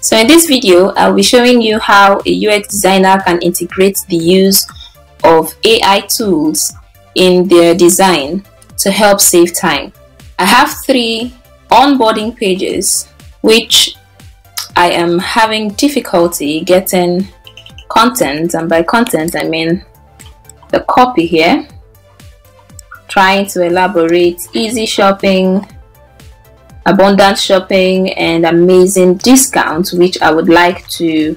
So in this video, I'll be showing you how a UX designer can integrate the use of AI tools in their design to help save time. I have three onboarding pages which I am having difficulty getting content and by content I mean the copy here trying to elaborate easy shopping abundant shopping and amazing discounts which I would like to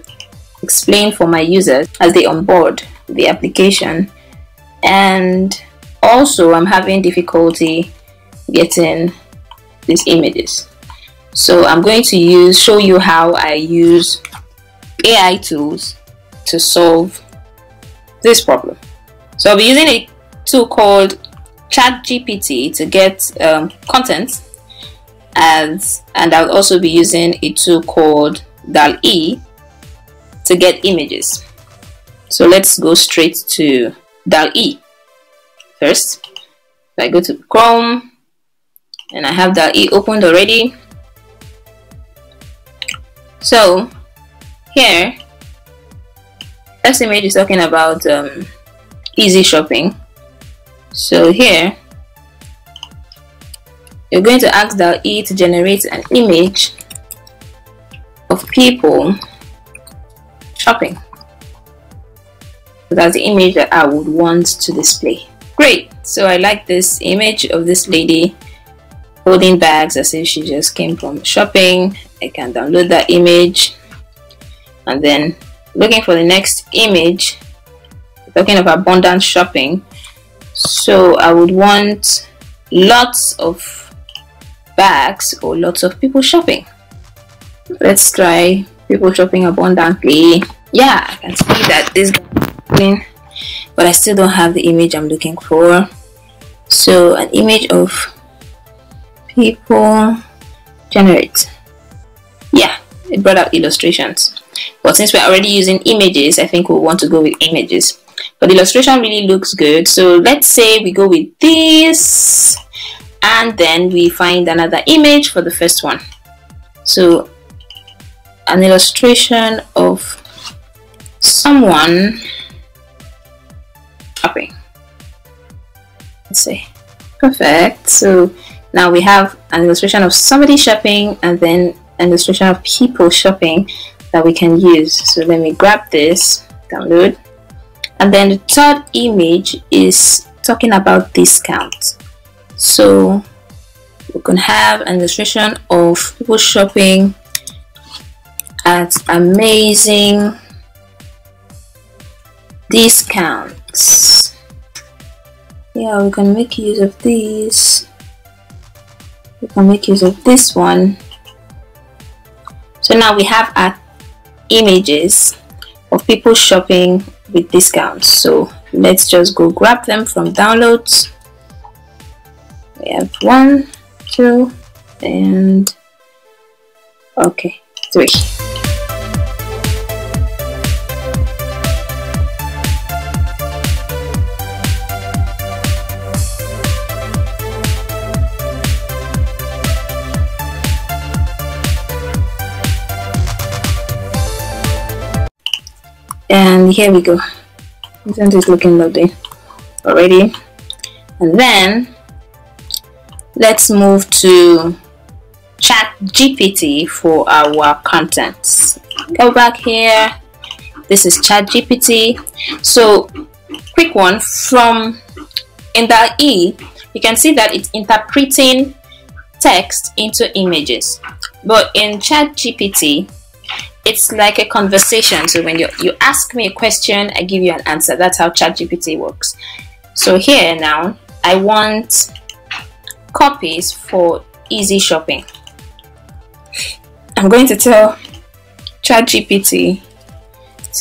explain for my users as they onboard the application. And also I'm having difficulty getting these images. So I'm going to use show you how I use AI tools to solve this problem. So I'll be using a tool called ChatGPT to get um, content as and I'll also be using a tool called DALL-E to get images. So let's go straight to DALL-E. First, I go to Chrome and I have DALL-E opened already. So here, this image is talking about um, easy shopping. So here, you're going to ask DALL-E to generate an image of people shopping. So that's the image that I would want to display. Great, so I like this image of this lady holding bags as if she just came from shopping. I can download that image and then looking for the next image talking of abundant shopping so I would want lots of bags or lots of people shopping. Let's try people shopping abundantly. Yeah, I can see that this guy but I still don't have the image I'm looking for. So an image of people generate. Yeah, it brought up illustrations. But since we're already using images, I think we'll want to go with images. But the illustration really looks good. So let's say we go with this and then we find another image for the first one. So an illustration of someone. Shopping let's see. Perfect. So now we have an illustration of somebody shopping and then an illustration of people shopping that we can use. So let me grab this download. And then the third image is talking about discounts so we can have an illustration of people shopping at amazing discounts. Yeah we can make use of these. We can make use of this one. So now we have our images of people shopping with discounts. So let's just go grab them from downloads we have one two and okay three. And here we go. Isn't it looking lovely already. And then let's move to chat gpt for our contents. Go back here. This is chat gpt so quick one from in the e. You can see that it's interpreting text into images. But in chat gpt it's like a conversation. So when you you ask me a question i give you an answer. That's how chat gpt works. So here now i want copies for easy shopping. I'm going to tell ChatGPT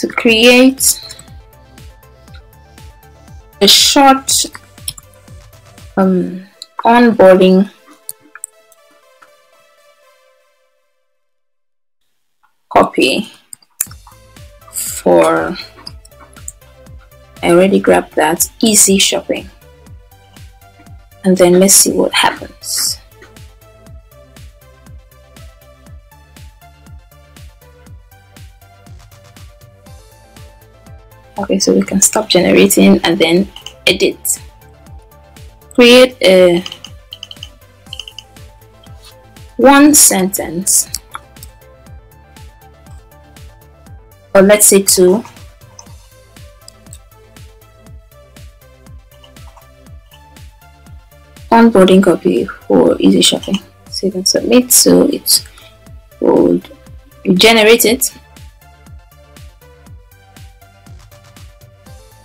to create a short um, onboarding copy for I already grabbed that easy shopping and then let's see what happens. Okay so we can stop generating and then edit. Create a one sentence. Or let's say two. Onboarding copy for easy shopping. So you can submit so it will generate it.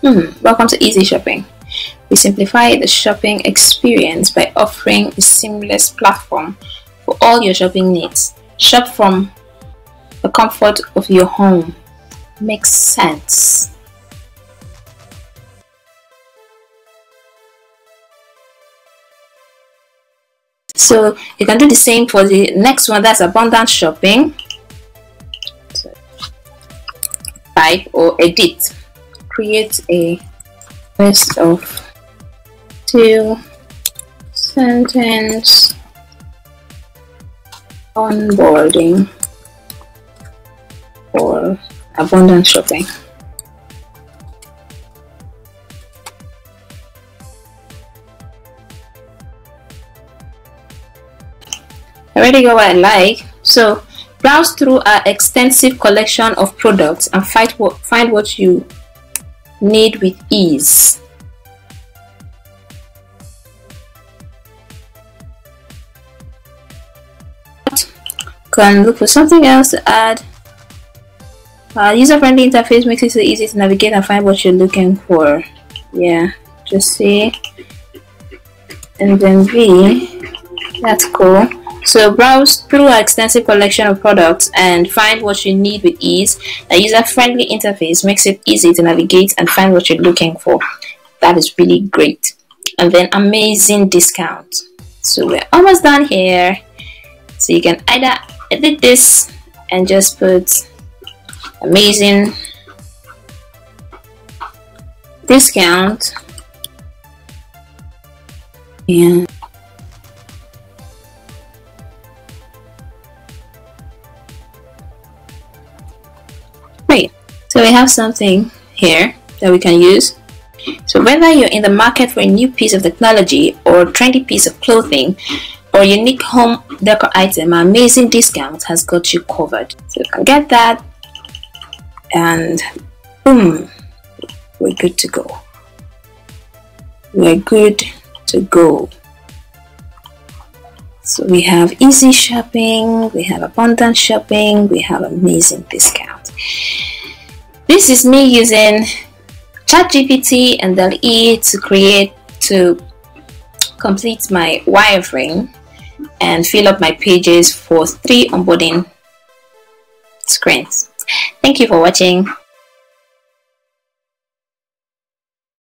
Hmm, welcome to easy shopping. We simplify the shopping experience by offering a seamless platform for all your shopping needs. Shop from the comfort of your home. Makes sense so you can do the same for the next one that's abundant shopping. Type or edit. Create a list of two sentence onboarding for abundant shopping already what I like. So browse through our extensive collection of products and find what, find what you need with ease. Can look for something else to add. Uh, User-friendly interface makes it so easy to navigate and find what you're looking for. Yeah, just see. And then V, that's cool. So browse through our extensive collection of products and find what you need with ease. A user-friendly interface makes it easy to navigate and find what you're looking for. That is really great. And then amazing discount. So we're almost done here. So you can either edit this and just put amazing discount and have something here that we can use. So whether you're in the market for a new piece of technology or trendy piece of clothing or unique home decor item, amazing discount has got you covered. So you can get that and boom, we're good to go. We're good to go. So we have easy shopping, we have abundant shopping, we have amazing discount. This is me using ChatGPT and DALL-E to create, to complete my wireframe and fill up my pages for three onboarding screens. Thank you for watching.